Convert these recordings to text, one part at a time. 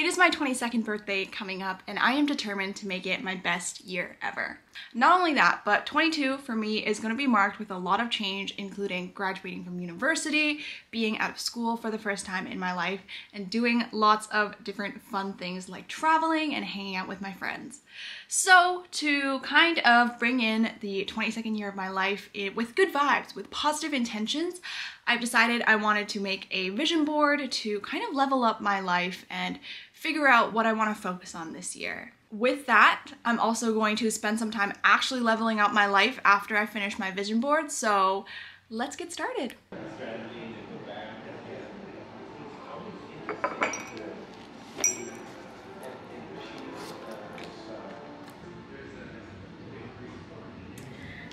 It is my 22nd birthday coming up and I am determined to make it my best year ever. Not only that, but 22 for me is going to be marked with a lot of change including graduating from university, being out of school for the first time in my life, and doing lots of different fun things like traveling and hanging out with my friends. So to kind of bring in the 22nd year of my life eh, with good vibes, with positive intentions, I've decided I wanted to make a vision board to kind of level up my life and figure out what I want to focus on this year. With that, I'm also going to spend some time actually leveling out my life after I finish my vision board, so let's get started.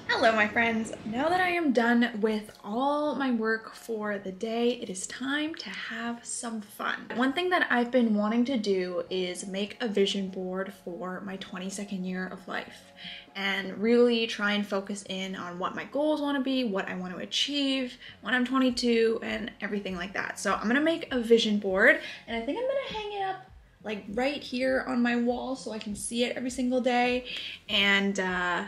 Hello my friends, now that I am done with all my work for the day, it is time to have some fun. One thing that I've been wanting to do is make a vision board for my 22nd year of life and really try and focus in on what my goals want to be, what I want to achieve when I'm 22 and everything like that. So I'm gonna make a vision board and I think I'm gonna hang it up like right here on my wall so I can see it every single day and uh,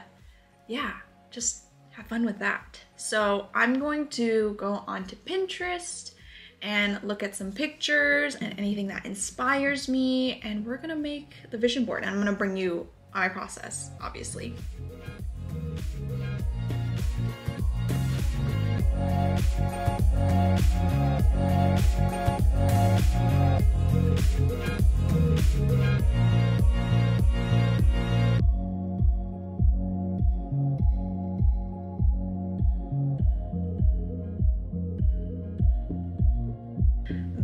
yeah just have fun with that. So I'm going to go onto Pinterest and look at some pictures and anything that inspires me and we're gonna make the vision board and I'm gonna bring you my process, obviously.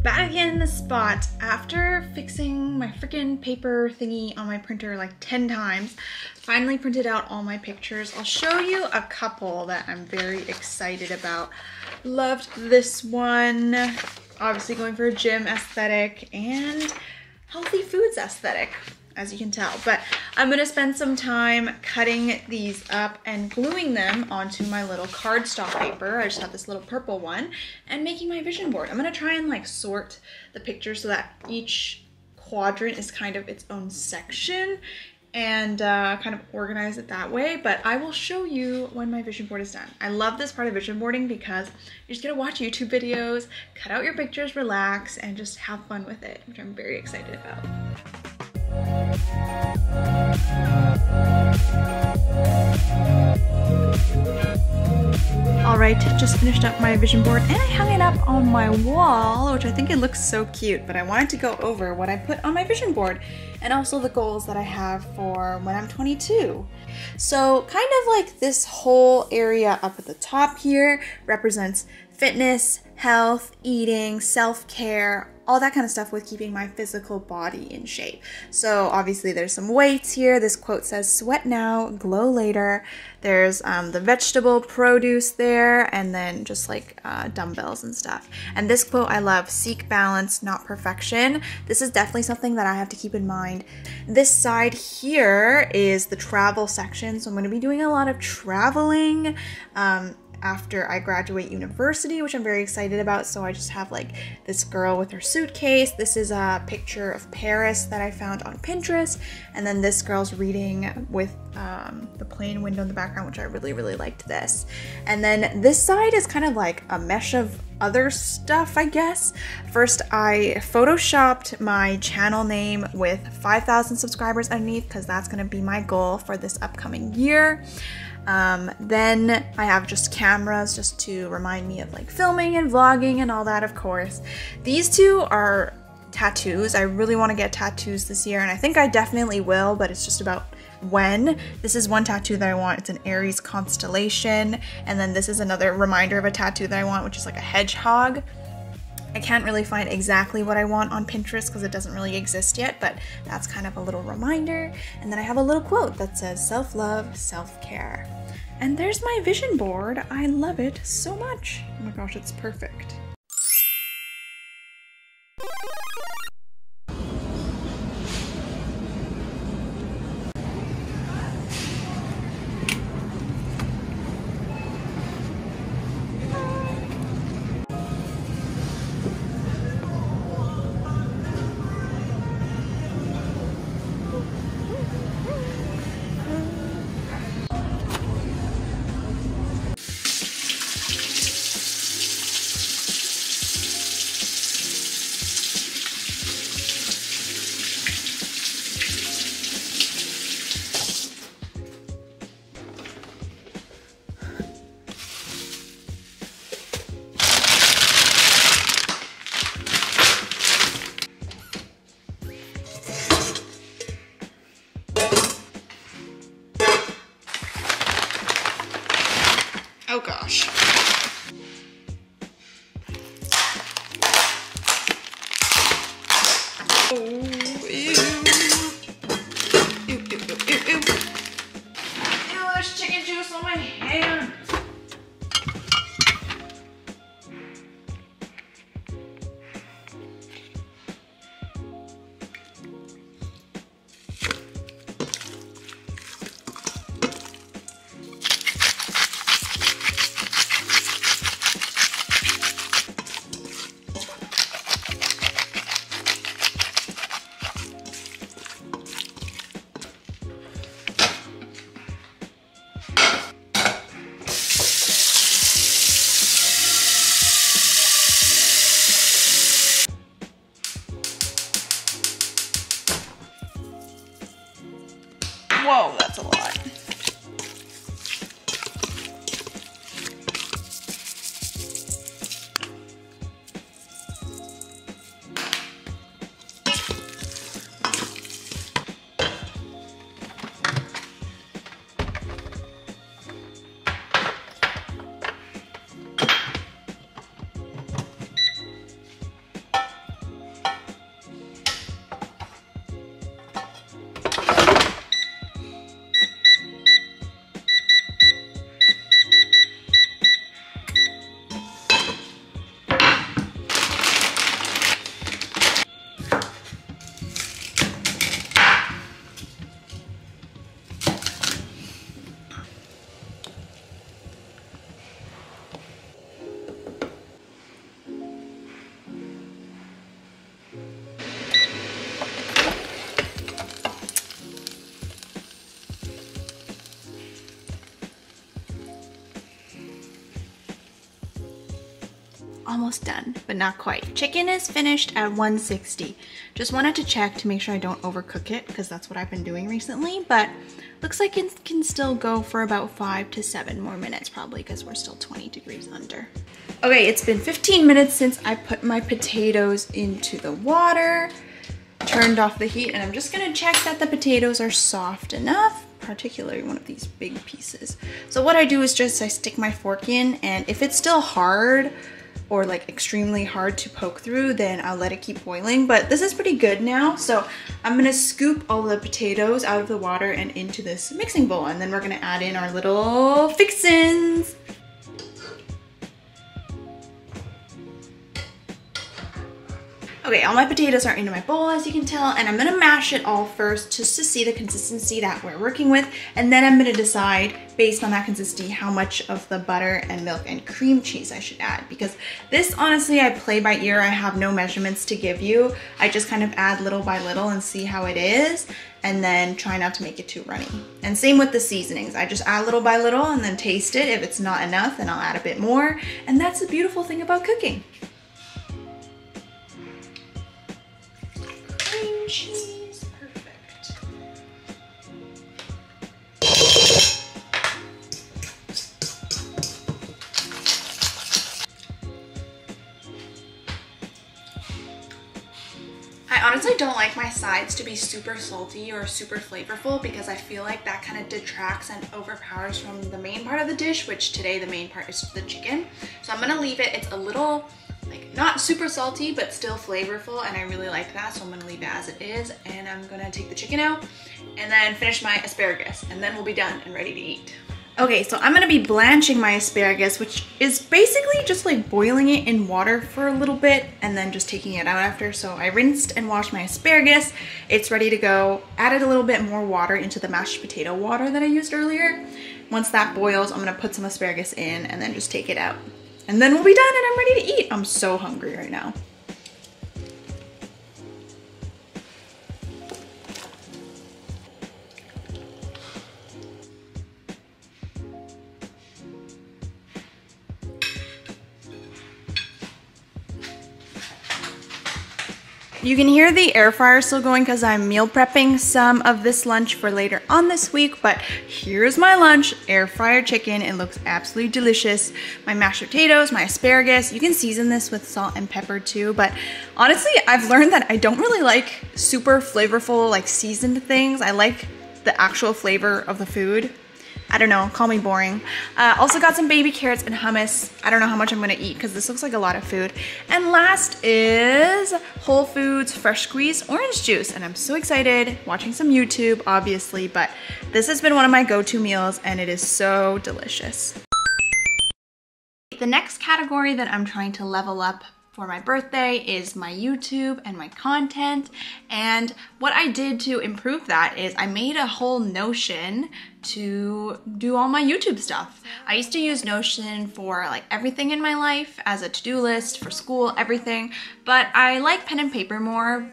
Back in the spot after fixing my freaking paper thingy on my printer like 10 times. Finally printed out all my pictures. I'll show you a couple that I'm very excited about. Loved this one. Obviously going for a gym aesthetic and healthy foods aesthetic as you can tell. But I'm gonna spend some time cutting these up and gluing them onto my little cardstock paper. I just have this little purple one and making my vision board. I'm gonna try and like sort the pictures so that each quadrant is kind of its own section and uh, kind of organize it that way. But I will show you when my vision board is done. I love this part of vision boarding because you're just gonna watch YouTube videos, cut out your pictures, relax, and just have fun with it, which I'm very excited about. Alright, just finished up my vision board and I hung it up on my wall, which I think it looks so cute, but I wanted to go over what I put on my vision board and also the goals that I have for when I'm 22. So kind of like this whole area up at the top here represents fitness, health, eating, self-care, all that kind of stuff with keeping my physical body in shape. So obviously there's some weights here. This quote says, sweat now, glow later. There's um, the vegetable produce there and then just like uh, dumbbells and stuff. And this quote I love, seek balance, not perfection. This is definitely something that I have to keep in mind. This side here is the travel section. So I'm gonna be doing a lot of traveling. Um, after I graduate university, which I'm very excited about. So I just have like this girl with her suitcase. This is a picture of Paris that I found on Pinterest. And then this girl's reading with um, the plane window in the background, which I really, really liked this. And then this side is kind of like a mesh of other stuff, I guess. First, I photoshopped my channel name with 5,000 subscribers underneath because that's going to be my goal for this upcoming year. Um, then I have just cameras just to remind me of like filming and vlogging and all that, of course. These two are tattoos. I really want to get tattoos this year, and I think I definitely will, but it's just about when. This is one tattoo that I want. It's an Aries constellation, and then this is another reminder of a tattoo that I want, which is like a hedgehog. I can't really find exactly what I want on Pinterest because it doesn't really exist yet, but that's kind of a little reminder. And then I have a little quote that says self-love, self-care. And there's my vision board. I love it so much. Oh my gosh, it's perfect. Oh, ew. Ew, ew, ew, ew, ew. Ew, there's chicken juice on my almost done, but not quite. Chicken is finished at 160. Just wanted to check to make sure I don't overcook it because that's what I've been doing recently, but looks like it can still go for about five to seven more minutes probably because we're still 20 degrees under. Okay, it's been 15 minutes since I put my potatoes into the water, turned off the heat, and I'm just gonna check that the potatoes are soft enough particularly one of these big pieces. So what I do is just I stick my fork in and if it's still hard or like extremely hard to poke through, then I'll let it keep boiling. But this is pretty good now. So I'm gonna scoop all the potatoes out of the water and into this mixing bowl. And then we're gonna add in our little fixins. Okay, all my potatoes are into my bowl as you can tell, and I'm gonna mash it all first just to see the consistency that we're working with, and then I'm gonna decide, based on that consistency, how much of the butter and milk and cream cheese I should add. Because this, honestly, I play by ear. I have no measurements to give you. I just kind of add little by little and see how it is, and then try not to make it too runny. And same with the seasonings. I just add little by little and then taste it. If it's not enough, then I'll add a bit more. And that's the beautiful thing about cooking. Perfect. I honestly don't like my sides to be super salty or super flavorful because I feel like that kind of detracts and overpowers from the main part of the dish, which today the main part is the chicken. So I'm gonna leave it, it's a little not super salty, but still flavorful. And I really like that. So I'm gonna leave it as it is. And I'm gonna take the chicken out and then finish my asparagus. And then we'll be done and ready to eat. Okay, so I'm gonna be blanching my asparagus, which is basically just like boiling it in water for a little bit and then just taking it out after. So I rinsed and washed my asparagus. It's ready to go. Added a little bit more water into the mashed potato water that I used earlier. Once that boils, I'm gonna put some asparagus in and then just take it out. And then we'll be done and I'm ready to eat. I'm so hungry right now. You can hear the air fryer still going because I'm meal prepping some of this lunch for later on this week, but here's my lunch, air fryer chicken. It looks absolutely delicious. My mashed potatoes, my asparagus. You can season this with salt and pepper too, but honestly, I've learned that I don't really like super flavorful, like seasoned things. I like the actual flavor of the food. I don't know, call me boring. Uh, also got some baby carrots and hummus. I don't know how much I'm gonna eat because this looks like a lot of food. And last is Whole Foods fresh squeezed orange juice. And I'm so excited watching some YouTube, obviously, but this has been one of my go-to meals and it is so delicious. The next category that I'm trying to level up for my birthday is my YouTube and my content. And what I did to improve that is I made a whole Notion to do all my YouTube stuff. I used to use Notion for like everything in my life as a to-do list for school, everything, but I like pen and paper more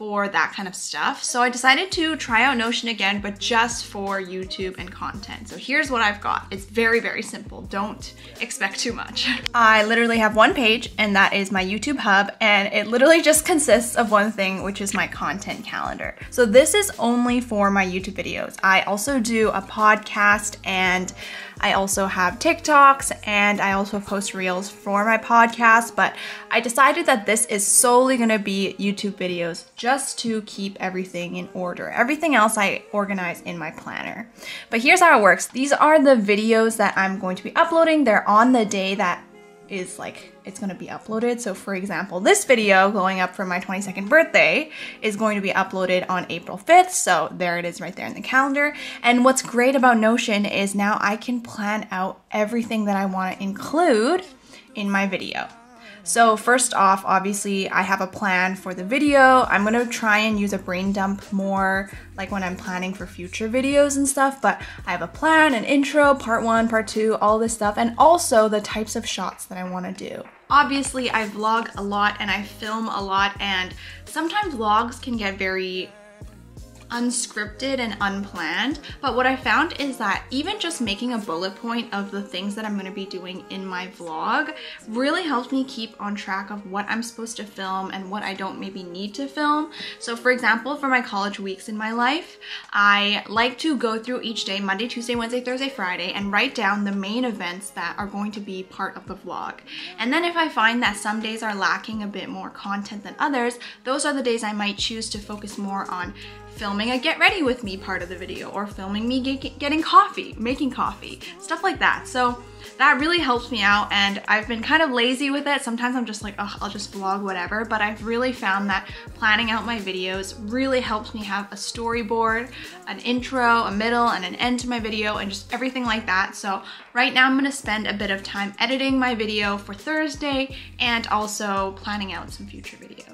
for that kind of stuff. So I decided to try out Notion again, but just for YouTube and content. So here's what I've got. It's very, very simple. Don't expect too much. I literally have one page and that is my YouTube hub and it literally just consists of one thing, which is my content calendar. So this is only for my YouTube videos. I also do a podcast and I also have TikToks and I also post reels for my podcast, but I decided that this is solely gonna be YouTube videos just to keep everything in order. Everything else I organize in my planner. But here's how it works. These are the videos that I'm going to be uploading. They're on the day that is like it's going to be uploaded. So for example, this video going up for my 22nd birthday is going to be uploaded on April 5th. So there it is right there in the calendar. And what's great about Notion is now I can plan out everything that I want to include in my video. So first off, obviously I have a plan for the video. I'm gonna try and use a brain dump more like when I'm planning for future videos and stuff, but I have a plan, an intro, part one, part two, all this stuff, and also the types of shots that I wanna do. Obviously I vlog a lot and I film a lot and sometimes vlogs can get very unscripted and unplanned. But what I found is that even just making a bullet point of the things that I'm gonna be doing in my vlog really helps me keep on track of what I'm supposed to film and what I don't maybe need to film. So for example, for my college weeks in my life, I like to go through each day, Monday, Tuesday, Wednesday, Thursday, Friday, and write down the main events that are going to be part of the vlog. And then if I find that some days are lacking a bit more content than others, those are the days I might choose to focus more on filming a get ready with me part of the video or filming me get, getting coffee, making coffee, stuff like that. So that really helps me out and I've been kind of lazy with it. Sometimes I'm just like, oh, I'll just vlog whatever, but I've really found that planning out my videos really helps me have a storyboard, an intro, a middle, and an end to my video and just everything like that. So right now I'm gonna spend a bit of time editing my video for Thursday and also planning out some future videos.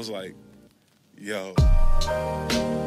Was like, yo.